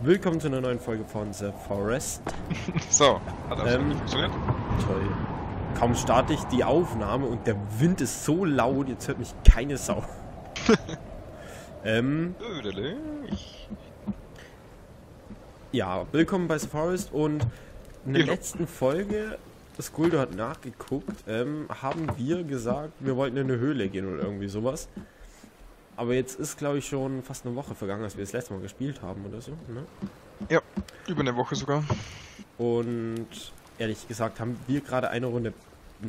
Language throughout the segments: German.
Willkommen zu einer neuen Folge von The Forest. So, hat also Ähm, funktioniert? Toll. Kaum starte ich die Aufnahme und der Wind ist so laut, jetzt hört mich keine Sau. ähm, ja, willkommen bei The Forest und in der Genau. letzten Folge, das Guldo hat nachgeguckt, ähm, haben wir gesagt, wir wollten in eine Höhle gehen oder irgendwie sowas. Aber jetzt ist, glaube ich, schon fast eine Woche vergangen, als wir das letzte Mal gespielt haben oder so. Ne? Ja, über eine Woche sogar. Und ehrlich gesagt haben wir gerade eine Runde,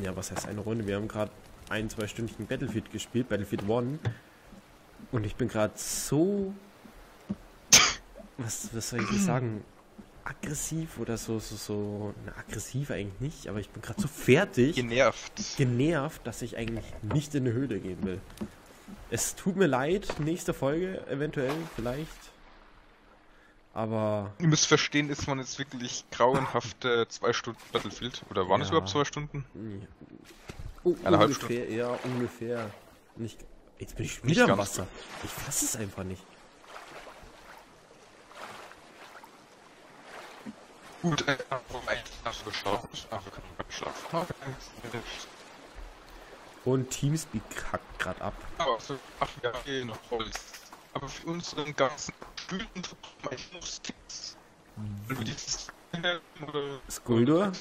ja was heißt eine Runde, wir haben gerade ein, zwei Stündchen Battlefield gespielt, Battlefield One. Und ich bin gerade so, was, was soll ich sagen, aggressiv oder so, so, so, na, aggressiv eigentlich nicht, aber ich bin gerade so fertig, Genervt. genervt, dass ich eigentlich nicht in eine Höhle gehen will. Es tut mir leid, nächste Folge eventuell, vielleicht. Aber Ihr müsst verstehen, ist man jetzt wirklich grauenhafte zwei Stunden Battlefield? Oder waren es Ja. überhaupt zwei Stunden? Ja. Oh, Eine halbe ungefähr, ja, ungefähr. Nicht. Jetzt bin ich wieder im. Wasser. Ich fasse es einfach nicht. Gut, äh, hast du geschlafen? Ach, wir können gerade schlafen. Und Teamspeak kackt gerade ab. Aber so, ach, haben hier noch Holz. Aber für unseren ganzen. Wenn wir dieses oder Skuldur?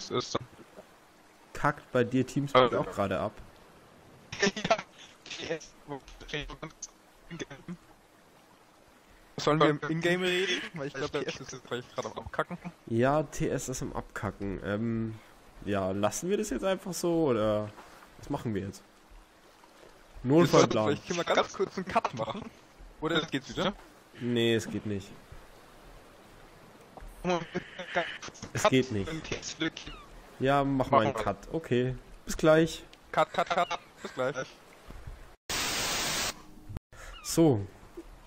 Kackt bei dir Teamspeak Äh. auch gerade ab. ja, TS, wo- Sollen wir im Ingame reden? Weil ich glaube, der ist jetzt gleich gerade am Abkacken. Ja, TS ist am Abkacken. Ähm, ja, lassen wir das jetzt einfach so oder was machen wir jetzt? Notfallplan. Vielleicht können wir ganz kurz einen Cut machen. Oder geht's wieder? Nee, es geht nicht. Es geht nicht. Ja, mach mal einen. Cut. Okay. Bis gleich. Cut, cut, cut. Bis gleich. So,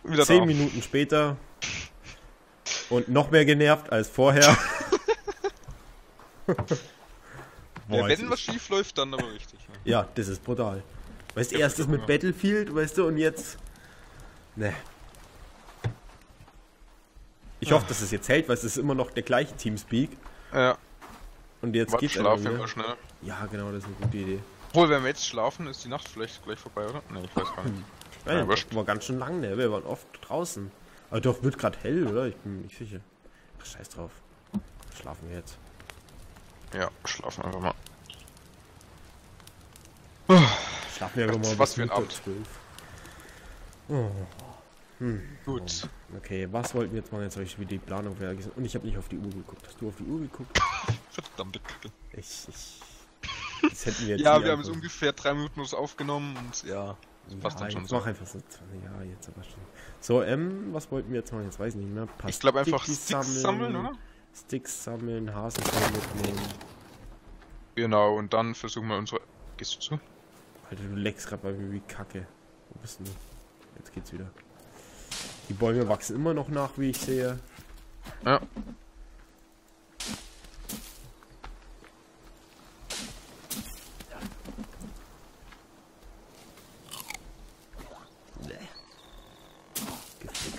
Wieder Zehn da. Minuten später und noch mehr genervt als vorher. Ja, Boah, wenn jetzt was schief läuft, dann aber richtig. Ja. ja, das ist brutal. Weißt du, erst das mit. Battlefield, weißt du, und jetzt. Ne. Ich hoffe, dass es jetzt hält, weil es ist immer noch der gleiche Teamspeak. Ja, Und jetzt geht's schlaf einfach wir wieder. mal schnell. Ja, genau, das ist eine gute Idee. Obwohl, wenn wir jetzt schlafen, ist die Nacht vielleicht gleich vorbei, oder? Ne, ich weiß gar nicht. Ja, ja, wurscht. war ganz schön lang, ne? Wir waren oft draußen. Aber doch, wird gerade hell, oder? Ich bin nicht sicher. Ach, scheiß drauf. Schlafen wir jetzt. Ja, schlafen einfach mal. Schlafen wir mal Was für ein. 12. Oh. Gut. Okay, was wollten wir jetzt machen? Jetzt habe ich wieder die Planung vergessen. Und ich habe nicht auf die Uhr geguckt. Hast du auf die Uhr geguckt? Verdammte Kacke. Ich, ich. Das hätten wir jetzt Ja, wir haben jetzt anfangen. ungefähr drei Minuten uns aufgenommen und ja, das passt ja, dann schon jetzt so. mach einfach so 20 Ja, jetzt aber schon. So, ähm, was wollten wir jetzt machen? Jetzt weiß ich nicht mehr. Paar Ich glaube einfach Sticks sammeln, oder? Sticks sammeln, Hasenfell mitnehmen. Genau, und dann versuchen wir unsere... Gehst du zu? Alter, du leckst gerade bei mir wie Kacke. Wo bist du? Jetzt geht's wieder. Die Bäume wachsen immer noch nach, wie ich sehe. Ja. Giftig.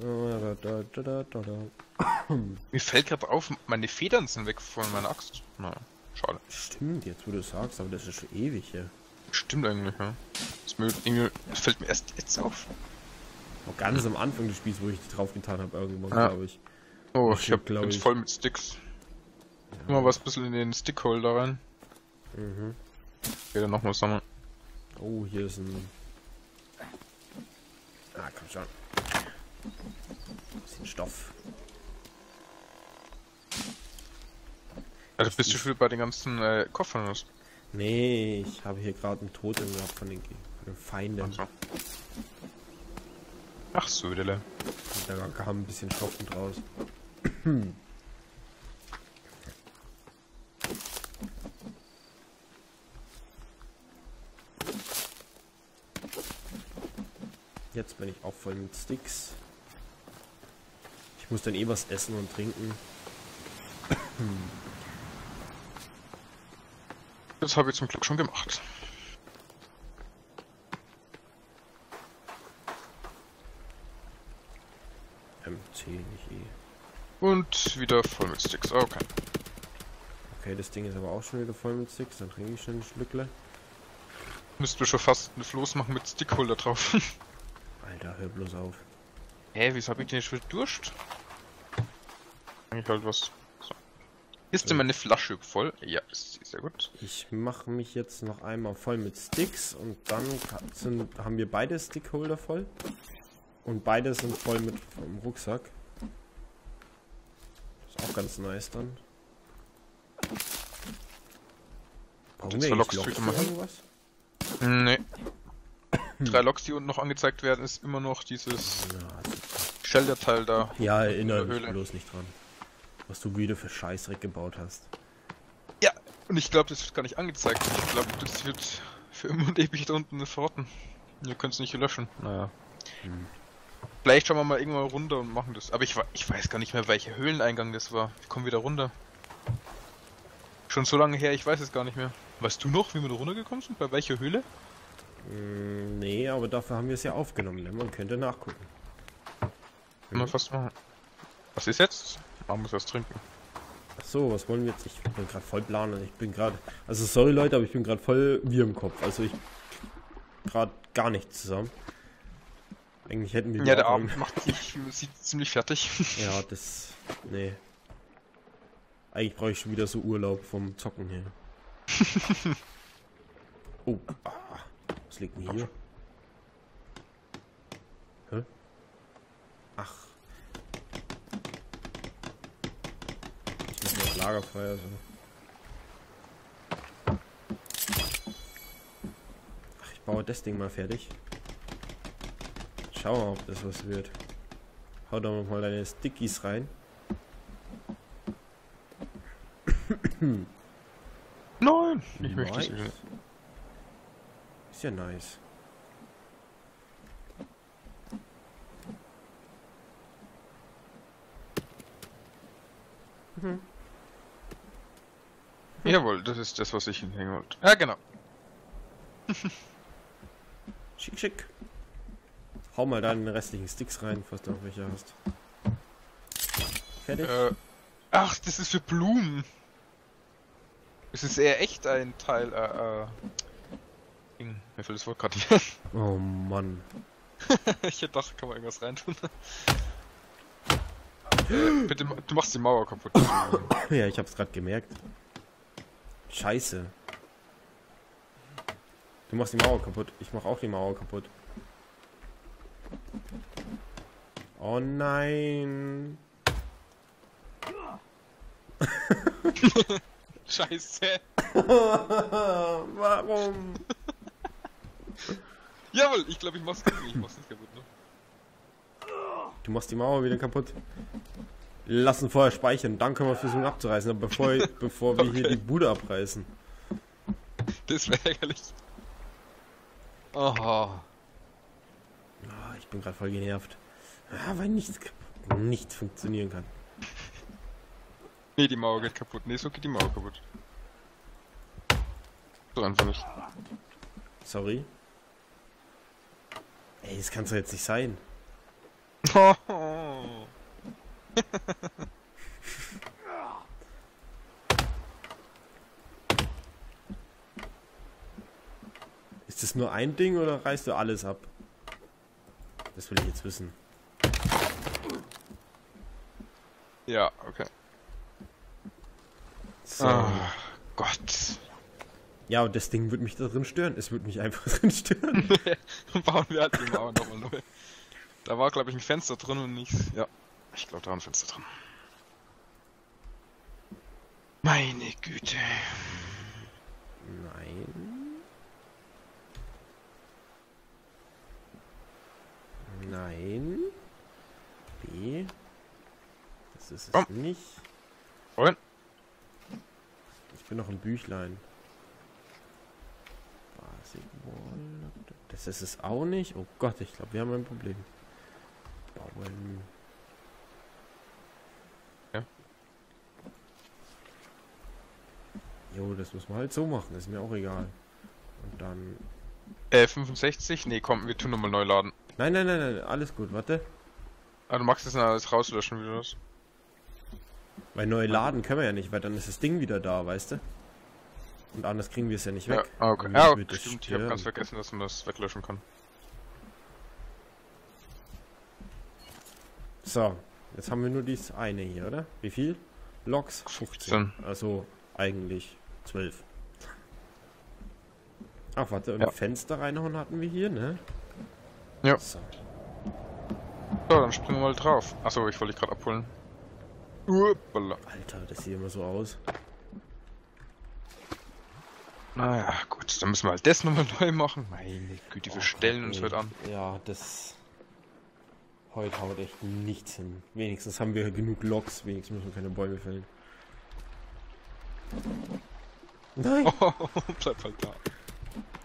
Da, da, da, da, da, da. Mir fällt gerade auf, meine Federn sind weg von meiner Axt. Naja, schade. Stimmt, jetzt wo du sagst, aber das ist schon ewig hier. Stimmt eigentlich, ja. Das, mir, irgendwie, das fällt mir erst jetzt auf. Noch ganz am Anfang des Spiels, wo ich die drauf getan habe, irgendwann, Ja. glaube ich. Oh, Das ich hab glaub bin's ich. voll mit Sticks. Immer was bisschen in den Stickholder rein. Mhm. Okay, dann nochmal sammeln. Oh, hier ist ein. Ah, komm schon. Bisschen Stoff. Also bist du schon bei den ganzen äh, Koffern hast. Nee, ich habe hier gerade einen Totem gehabt von den, von den Feinden. Ach so. Ach. Und Da kam ein bisschen Stoff mit raus. Jetzt bin ich auch voll mit Sticks. Ich muss dann eh was essen und trinken. Das habe ich zum Glück schon gemacht. MC, nicht E. Und wieder voll mit Sticks, ah, okay. Okay, das Ding ist aber auch schon wieder voll mit Sticks, dann trinke ich schon ein Schlückle. Müsst du schon fast ein Floß machen mit Stickholder drauf. Alter, hör bloß auf. Hä, wieso hab ich denn schon Durst? Eigentlich halt was ist denn meine Flasche voll? Ja, ist sie sehr gut. Ich mache mich jetzt noch einmal voll mit Sticks und dann sind, haben wir beide Stickholder voll. Und beide sind voll mit vom Rucksack. Ist auch ganz nice dann. Brauchen jetzt wir verlockst Loks irgendwas? Nee. Drei Loks, die unten noch angezeigt werden, ist immer noch dieses Ja, Shelter-Teil da. ja erinnere In der mich Höhle. bloß nicht dran. Was du wieder für Scheißdreck gebaut hast. Ja, und ich glaube, das wird gar nicht angezeigt. Ich glaube, das wird für immer und ewig da unten verrotten. Ihr könnt es nicht löschen. Naja. Hm. Vielleicht schauen wir mal irgendwann runter und machen das. Aber ich, ich weiß gar nicht mehr, welcher Höhleneingang das war. Ich komme wieder runter. Schon so lange her, ich weiß es gar nicht mehr. Weißt du noch, wie wir da runtergekommen sind? Bei welcher Höhle? Mm, nee, aber dafür haben wir es ja aufgenommen. Ne? Man könnte nachgucken. Können wir fast machen. Was ist jetzt? Man muss was trinken. Ach so, was wollen wir jetzt? Ich bin gerade voll planen. Ich bin gerade. Also sorry Leute, aber ich bin gerade voll wie im Kopf. Also ich gerade gar nichts zusammen. Eigentlich hätten wir Ja, der Abend macht sich ziemlich fertig. Ja, das. Nee. Eigentlich brauche ich schon wieder so Urlaub vom Zocken her. oh, ah, was liegt denn hier? Hä? Ach. Ich mach noch Lagerfeuer so. Ach, ich baue das Ding mal fertig. Schau mal, ob das was wird. Hau da noch mal deine Stickies rein. Nein, ich möchte es Nice. nicht. Ist ja nice. Jawohl, das ist das, was ich hinhängen wollte. Ja, genau. Schick, schick. Hau mal deine restlichen Sticks rein, falls du noch welche hast. Fertig? Äh, ach, das ist für Blumen. Es ist eher echt ein Teil, äh, äh. Ding. Mir fällt das Wort gerade nicht. Oh Mann. ich hätte gedacht, kann man irgendwas reintun. äh, bitte, du machst die Mauer kaputt. Ja, ich hab's gerade gemerkt. Scheiße. Du machst die Mauer kaputt. Ich mach auch die Mauer kaputt. Oh nein. Scheiße. Warum? Jawohl, ich glaube, ich mach's kaputt. Ich mach's nicht kaputt, ne? Du machst die Mauer wieder kaputt. Lass uns vorher speichern, dann können wir versuchen abzureißen, aber bevor, bevor wir hier Okay. die Bude abreißen. Das wäre ärgerlich. Aha. Ah, ich bin gerade voll genervt. Ja, weil nichts, kaputt- nichts funktionieren kann. Nee, die Mauer geht kaputt. Nee, so geht die Mauer kaputt. So einfach nicht. Sorry. Ey, das kann's doch jetzt nicht sein. Ist das nur ein Ding oder reißt du alles ab? Das will ich jetzt wissen. ja, okay. So. Ah, Gott. Ja, und das Ding wird mich da drin stören. Es wird mich einfach drin stören. Dann bauen wir halt die Mauer nochmal neu. Da war, glaube ich, ein Fenster drin und nichts. Ja, ich glaube, da war ein Fenster drin. Meine Güte. Nein. Nein. B. Das ist es Komm. nicht. Wollen? Ich bin noch im Büchlein. Basic Wall. Das ist es auch nicht. Oh Gott, ich glaube, wir haben ein Problem. Bauen. Jo, das muss man halt so machen. Ist mir auch egal. Und dann. Äh, 65? Nee, komm, wir tun nochmal neu laden. Nein, nein, nein, nein. Alles gut. Warte. Ah, du magst das alles rauslöschen, wie du das? Weil neu laden können wir ja nicht, weil dann ist das Ding wieder da, weißt du? Und anders kriegen wir es ja nicht Ja, weg. ah, okay. Ja, wird das stimmt. Ich habe sterben. ganz vergessen, dass man das weglöschen kann. So, jetzt haben wir nur dies eine hier, oder? Wie viel? Loks? 15. Also eigentlich 12. Ach, warte, und Ja. Fenster reinhauen hatten wir hier, ne? Ja. So. So, dann springen wir mal drauf. Achso, ich wollte dich gerade abholen. Uppala. Alter, das sieht immer so aus. Naja, gut, dann müssen wir halt das nochmal neu machen. Meine Güte, wir Oh stellen Gott, uns heute an. Ja, das. Heute haut echt nichts hin. Wenigstens haben wir genug Loks, wenigstens müssen wir keine Bäume fällen. Nein! Oh, bleib halt da.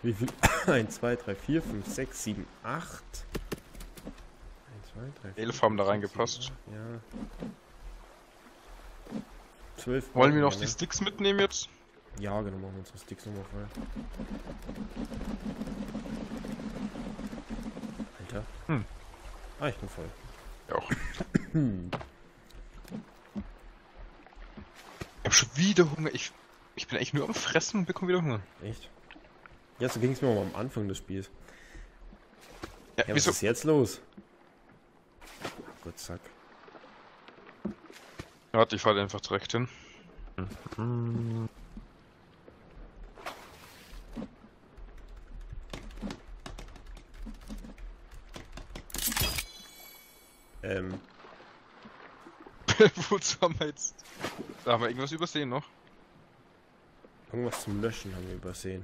Wie viel? 1, 2, 3, 4, 5, 6, 7, 8. 1, 2, 3, Elf haben da reingepasst. Ja. 12. Wollen wir noch brauchen die Sticks mitnehmen jetzt? Ja, genau, machen wir unsere Sticks nochmal voll. Alter. Hm. Ah, ich bin voll. Ja auch. Hm. Ich hab schon wieder Hunger. Ich bin eigentlich nur am Fressen und bekomme wieder Hunger. Echt? Ja, so ging es mir auch am Anfang des Spiels. Ja, Ja, was ist jetzt los? Gott, zack. Warte, ich fahre einfach direkt hin. Ähm, Wozu haben wir jetzt? Da haben wir irgendwas übersehen noch. Irgendwas zum Löschen haben wir übersehen.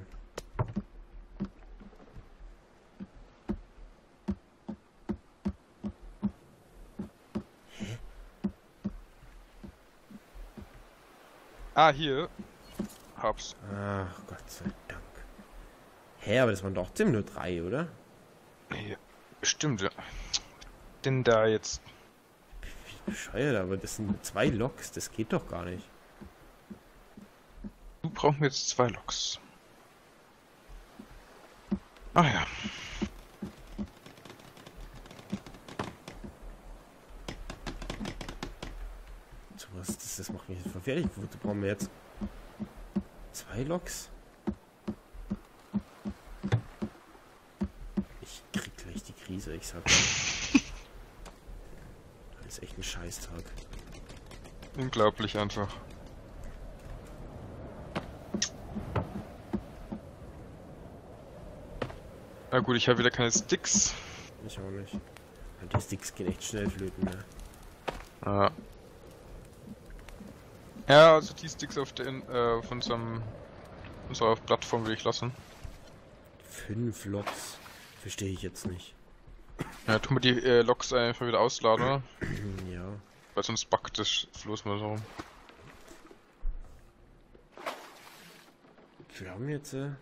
Ah, hier. Hab's. Ach, Gott sei Dank. Hä, aber das waren doch trotzdem nur drei, oder? Hier. Stimmt, ja. Denn da jetzt. Wie bescheuert, aber das sind zwei Loks, das geht doch gar nicht. Brauchen wir jetzt zwei Loks. Ah ja. So was, das, das macht mich jetzt verfertigt. Wozu brauchen wir jetzt zwei Loks? Ich krieg gleich die Krise, ich sag. Das ist echt ein Scheißtag. Unglaublich einfach. Na gut, ich habe wieder keine Sticks. Ich auch nicht. Die Sticks gehen echt schnell flöten, ne? Ja. Ja, also die Sticks auf den, äh, auf unserem, unserer Plattform will ich lassen. Fünf Loks. Verstehe ich jetzt nicht. Ja, tun wir die äh, Loks einfach wieder ausladen, oder? Ja. Weil sonst backt das Floß mal so rum. Wir haben jetzt. Äh, hm,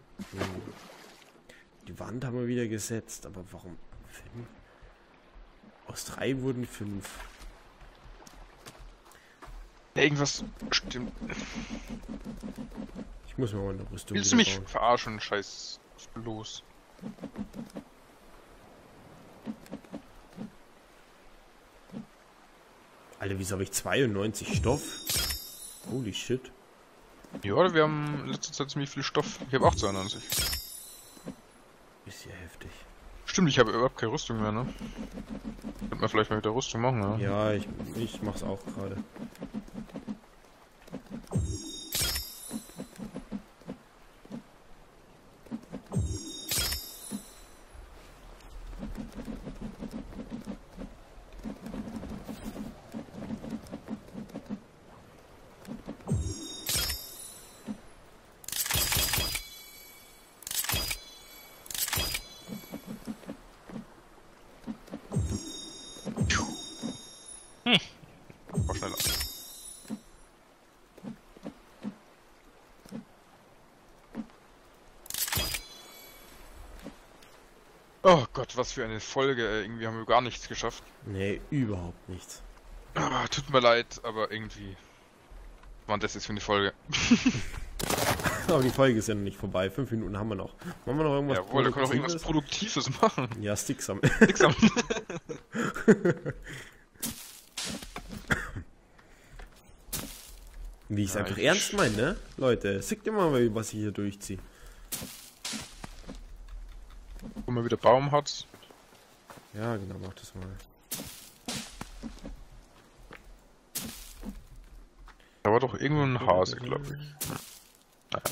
die Wand haben wir wieder gesetzt, aber warum fünf? Aus drei wurden fünf. Irgendwas stimmt. Ich muss mir mal eine Rüstung Willst du mich bauen. verarschen, scheiß Floß? Alter, wieso habe ich 92 Stoff? Holy shit. Ja, wir haben in letzter Zeit ziemlich viel Stoff. Ich habe auch 92. Ist ja heftig. Stimmt, ich habe überhaupt keine Rüstung mehr, ne? Könnte man vielleicht mal mit der Rüstung machen, ne? Ja, ich, ich mach's auch gerade. Was für eine Folge. Äh, irgendwie haben wir gar nichts geschafft. Nee, überhaupt nichts. Ah, tut mir leid, aber irgendwie. Mann, das ist für eine Folge. aber die Folge ist ja noch nicht vorbei. Fünf Minuten haben wir noch. Machen wir noch irgendwas Jawohl, Produktives? Jawohl, da können wir noch irgendwas Produktives machen. Ja, Stick sammeln. Stick sammeln. Wie ich es ja, einfach ernst meine, ne? Leute, sickt immer mal, was ich hier durchziehe. Wo man wieder Baum hat. Ja, genau, mach das mal. Da war doch irgendwo ein Hase, glaube ich. Naja.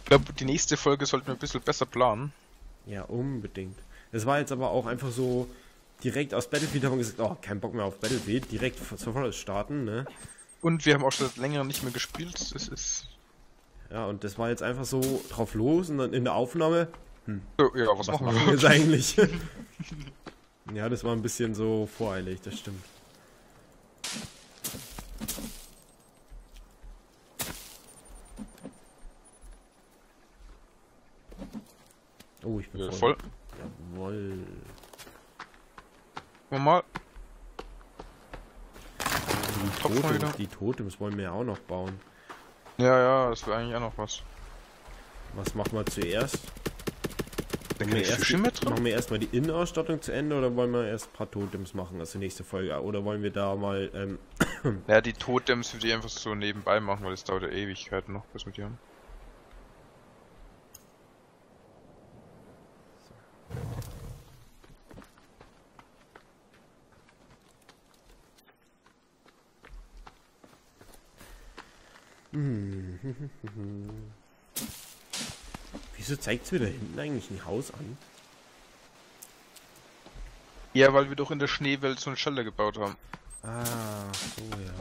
Ich glaube, die nächste Folge sollten wir ein bisschen besser planen. Ja, unbedingt. Es war jetzt aber auch einfach so, direkt aus Battlefield haben wir gesagt, oh, kein Bock mehr auf Battlefield, direkt sofort starten, ne? Und wir haben auch schon seit längerem nicht mehr gespielt. Es ist. Ja, und das war jetzt einfach so drauf los und dann in der Aufnahme, So, ja, was, was machen machen wir wir? jetzt eigentlich? ja, das war ein bisschen so voreilig, das stimmt. Oh, ich bin Ja, voll. voll. Jawoll. Mal. Die Topf Totems, wieder. die Totems wollen wir ja auch noch bauen. Ja, ja, das wäre eigentlich auch noch was. Was machen wir zuerst? Da Machen wir, erst die, machen wir erstmal die Innenausstattung zu Ende oder wollen wir erst ein paar Totems machen, also nächste Folge? Oder wollen wir da mal, ähm, Ja, die Totems würde ich einfach so nebenbei machen, weil das dauert ja Ewigkeiten noch, bis mit die haben. wieso zeigt es mir da hinten eigentlich ein Haus an? Ja, weil wir doch in der Schneewelt so eine Schelle gebaut haben. Ah, so ja.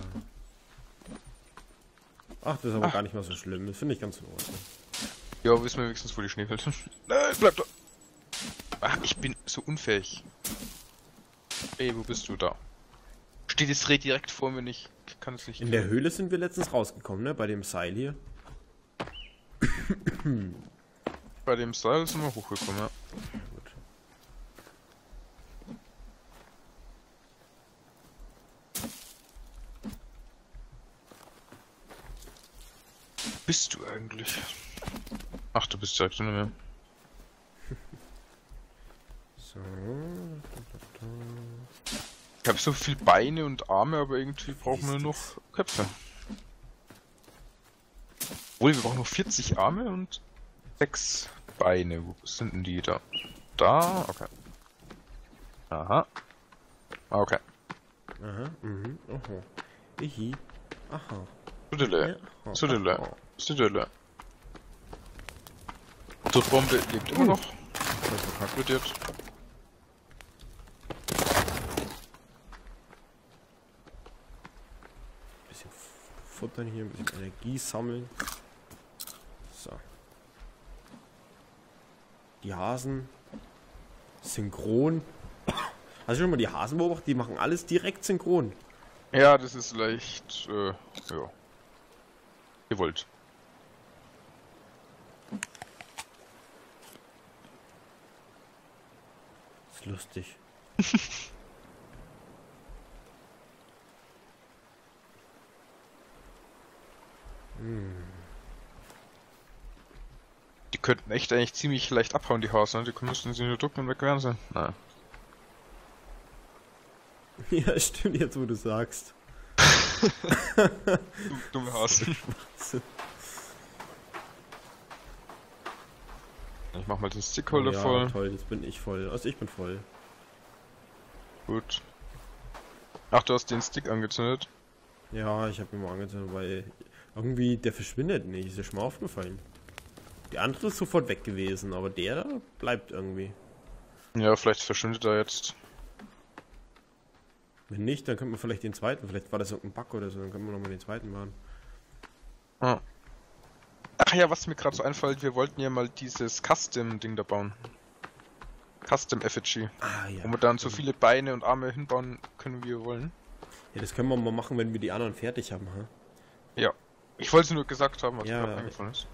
Ach, das ist aber Ach. gar nicht mal so schlimm, das finde ich ganz in Ordnung. Ja, wissen wir wenigstens, wo die Schneewelt ist. Nein, bleib da! Ach, ich bin so unfähig. Ey, wo bist du da? Steht das Reh direkt vor mir nicht? Kann es nicht. In der Höhle sind wir letztens rausgekommen, ne, bei dem Seil hier. Bei dem Seil sind wir hochgekommen, ja. Gut. Bist du eigentlich? Ach, du bist direkt in mir. So. Ich habe so viel Beine und Arme, aber irgendwie brauchen wir nur noch Köpfe. Obwohl, wir brauchen noch 40 Arme und 6 Beine. Wo sind denn die da? Da? Okay. Aha. Ah, Okay. Aha, mhm, oho. Ihi. Aha. Sudele. aha, Sudele. aha. Sudele. Bombe lebt immer noch. Das ist verkackt. Futtern hier, ein bisschen Energie sammeln. So. Die Hasen. Synchron. Hast du schon mal die Hasen beobachtet? Die machen alles direkt synchron. Ja, das ist leicht, äh, ja. Gewollt. ist lustig. Die könnten echt eigentlich ziemlich leicht abhauen, die Hasen, ne? Die müssten sie nur ducken und weg wären sie. Naja. ja, stimmt jetzt, wo du sagst. Du, dumme Hasen. Ich mach mal den Stickholder ja, voll. toll, jetzt bin ich voll. Also ich bin voll. Gut. Ach, du hast den Stick angezündet. Ja, ich habe ihn mal angezündet, weil irgendwie der verschwindet nicht. Ist ja schon mal aufgefallen. Die andere ist sofort weg gewesen, aber der da bleibt irgendwie. Ja, vielleicht verschwindet er jetzt. Wenn nicht, dann könnte man vielleicht den zweiten. Vielleicht war das irgendein Bug oder so, dann können wir nochmal den zweiten machen. Ah. Ach ja, was mir gerade so einfällt, wir wollten ja mal dieses Custom-Ding da bauen. Custom Effigy. Ah ja. Wo wir dann so viele Beine und Arme hinbauen können, wie wir wollen. Ja, das können wir mal machen, wenn wir die anderen fertig haben, ha? Ja. Ich wollte es nur gesagt haben, was Ja. mir gerade eingefallen ist.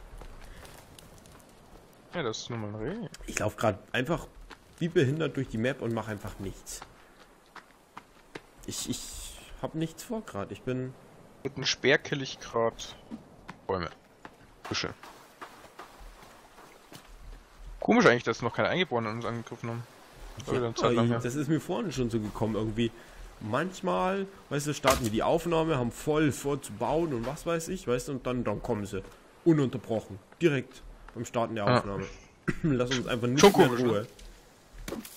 Ja, das ist nur mal ein Reh. Ich laufe gerade einfach wie behindert durch die Map und mache einfach nichts. Ich, ich habe nichts vor gerade. Ich bin. Mit einem Speer kill ich gerade Bäume. Büsche. Komisch eigentlich, dass noch keine Eingeborenen uns angegriffen haben. Eine Ja, das ist mir vorhin schon so gekommen, irgendwie. Manchmal, weißt du, starten wir die Aufnahme, haben voll vor zu bauen und was weiß ich, weißt du, und dann, dann kommen sie. Ununterbrochen. Direkt beim Starten der Ja. Aufnahme. Lass uns einfach nicht Schon mehr komisch, in Ruhe.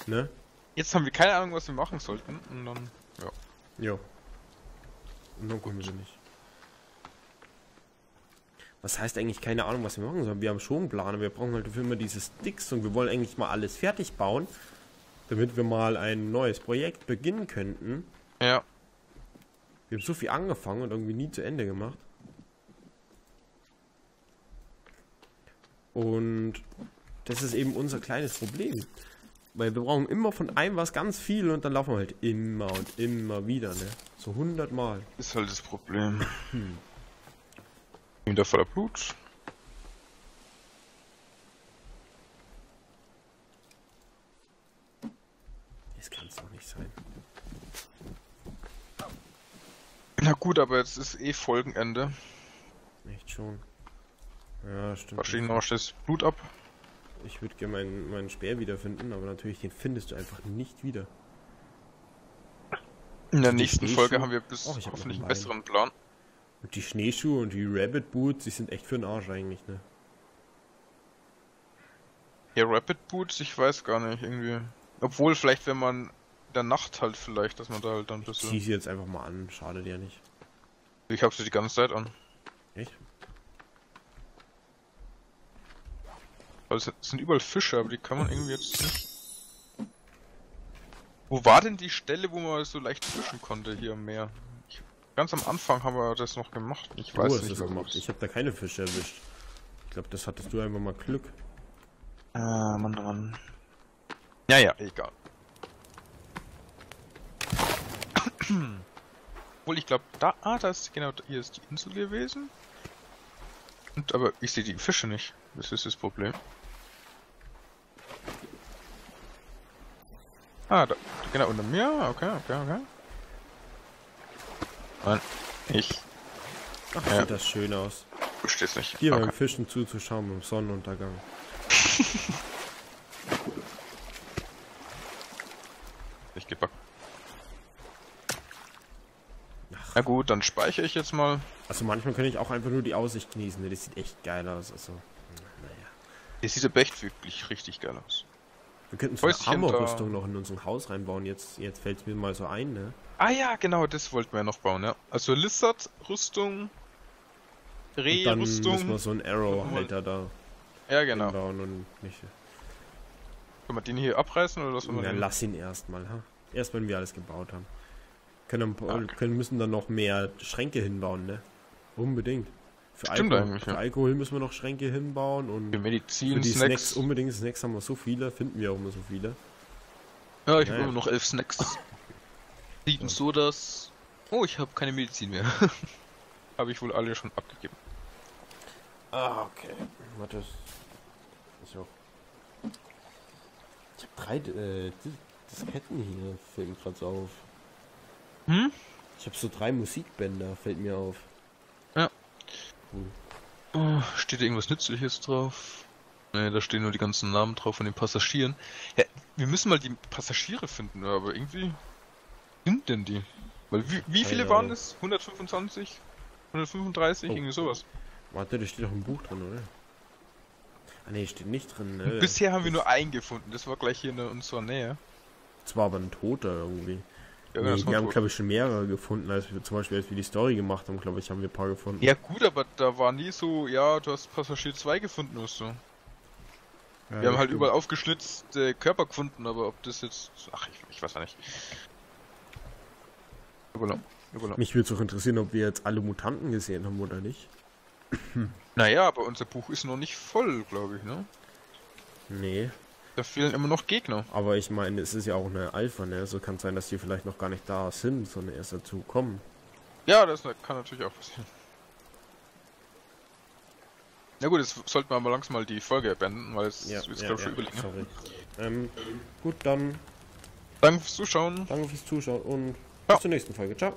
Ne? Jetzt haben wir keine Ahnung, was wir machen sollten. Und dann. Ja. Jo. Und dann kommen sie nicht. Was heißt eigentlich keine Ahnung, was wir machen sollen? Wir haben schon einen Plan, aber wir brauchen halt dafür immer diese Sticks und wir wollen eigentlich mal alles fertig bauen, damit wir mal ein neues Projekt beginnen könnten. Ja. Wir haben so viel angefangen und irgendwie nie zu Ende gemacht. Und das ist eben unser kleines Problem. Weil wir brauchen immer von einem was ganz viel und dann laufen wir halt immer und immer wieder, ne? So hundertmal. Ist halt das Problem. Wieder voller Blut. Das kann es doch nicht sein. Na gut, aber jetzt ist eh Folgenende. Echt schon. Ja, stimmt. Wahrscheinlich noch das Blut ab. Ich würde gerne meinen, meinen Speer wiederfinden, aber natürlich, den findest du einfach nicht wieder. In der nächsten Folge haben wir bis Och, ich hab hoffentlich einen besseren Plan. Und die Schneeschuhe und die Rabbit Boots, die sind echt für den Arsch eigentlich, ne? Ja, Rapid Boots, ich weiß gar nicht, irgendwie. Obwohl, vielleicht, wenn man in der Nacht halt vielleicht, dass man da halt dann ein Zieh bisschen. sie jetzt einfach mal an, schade dir nicht. Ich hab sie die ganze Zeit an. Echt? Weil es sind überall Fische, aber die kann man irgendwie jetzt nicht. Wo war denn die Stelle, wo man so leicht fischen konnte hier am Meer? Ich, ganz am Anfang haben wir das noch gemacht. Ich Du weiß hast nicht das gemacht. Ich habe da keine Fische erwischt. Ich glaube, das hattest du einfach mal Glück. Ah, Mann, Mann. Ja, ja, egal. Obwohl, ich glaube, da, ah, da ist, genau, hier ist die Insel gewesen. Und, aber ich sehe die Fische nicht. Das ist das Problem. Ah, da, genau, unter mir, okay, okay, okay. Nein, ich Ach, Ja. sieht das schön aus. versteh's nicht. Hier beim Okay. Fischen zuzuschauen beim Sonnenuntergang. Ich geb ab. Ach. Na gut, dann speichere ich jetzt mal. Also manchmal kann ich auch einfach nur die Aussicht genießen. ne? Das sieht echt geil aus. Also, naja. Hier sieht aber echt wirklich richtig geil aus. Wir könnten so eine. Armorrüstung noch in unserem Haus reinbauen. Jetzt, jetzt fällt es mir mal so ein, ne? Ah ja, genau, das wollten wir ja noch bauen, ja. Also Lizard-Rüstung, Und dann müssen wir Reh-Rüstung. so einen Arrow-Halter da Ja, genau. hinbauen und nicht. Können wir den hier abreißen oder was wollen wir Ja, lass ihn erstmal, ha? Erst wenn wir alles gebaut haben. Können, dann- Ah. können müssen dann noch mehr Schränke hinbauen, ne? Unbedingt. Für, Stimmt Alkohol, eigentlich, für ja. Alkohol müssen wir noch Schränke hinbauen und Für für Medizin, die Snacks. Snacks, unbedingt Snacks haben wir so viele, finden wir auch immer so viele. Ja, ich Ja, habe immer noch elf Snacks. Sieben Sodas. Oh, ich habe keine Medizin mehr. Habe ich wohl alle schon abgegeben. Ah, okay. Warte. Ist ja auch. Ich hab drei äh, Dis- Disketten hier, fällt mir gerade so auf. Hm? Ich habe so drei Musikbänder, fällt mir auf. Oh, steht da irgendwas Nützliches drauf? Ne, da stehen nur die ganzen Namen drauf von den Passagieren. Ja, wir müssen mal die Passagiere finden, aber irgendwie sind denn die? Weil wie, wie viele waren es? 125? 135? Oh. Irgendwie sowas. Warte, das steht doch im Buch drin, oder? Ah ne, steht nicht drin, ne? Bisher haben wir nur einen gefunden, das war gleich hier in unserer Nähe. Das war aber ein Toter irgendwie. Ja, nee, wir haben, glaube ich, schon mehrere gefunden, als wir zum Beispiel, als wir die Story gemacht haben, glaube ich, haben wir ein paar gefunden. Ja gut, aber da war nie so, ja, du hast Passagier 2 gefunden oder so. Ja, Wir haben halt stimmt. überall aufgeschlitzte Körper gefunden, aber ob das jetzt... Ach, ich, ich weiß ja nicht. Überall. Überall. Mich würde es auch interessieren, ob wir jetzt alle Mutanten gesehen haben oder nicht. Naja, aber unser Buch ist noch nicht voll, glaube ich, ne? Nee. Da fehlen immer noch Gegner. Aber ich meine, es ist ja auch eine Alpha, ne? So kann sein, dass die vielleicht noch gar nicht da sind, sondern erst dazu kommen. Ja, das kann natürlich auch passieren. Na gut, jetzt sollten wir aber langsam mal die Folge beenden, weil es ist, glaube ich, schon überlegen. sorry. Ähm, gut, dann Danke fürs Zuschauen. danke fürs Zuschauen und Ja. bis zur nächsten Folge. Ciao.